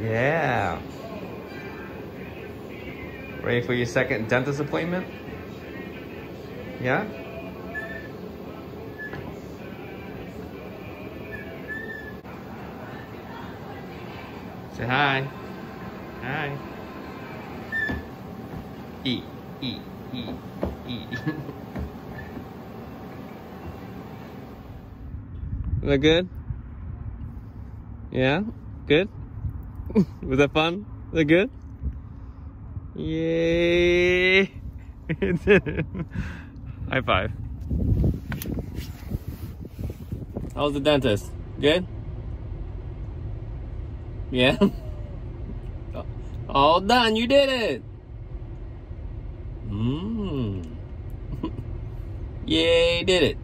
Yeah. Ready for your second dentist appointment? Yeah? Say hi. Hi. Eat, eat, eat. Is that good? Yeah? Good? Was that fun? Was that good? Yay! High five. How was the dentist? Good? Yeah? All done, you did it! Mmm. Yay, did it.